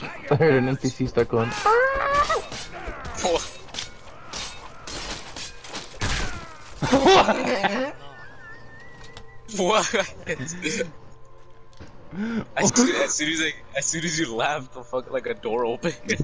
I heard an NPC start going. what? as, soon, as soon as I, as soon as you laughed, the fuck like a door opened.